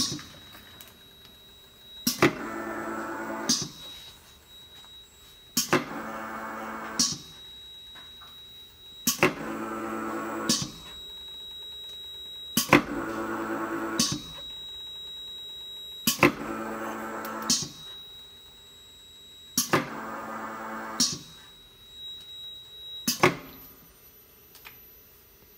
Bye.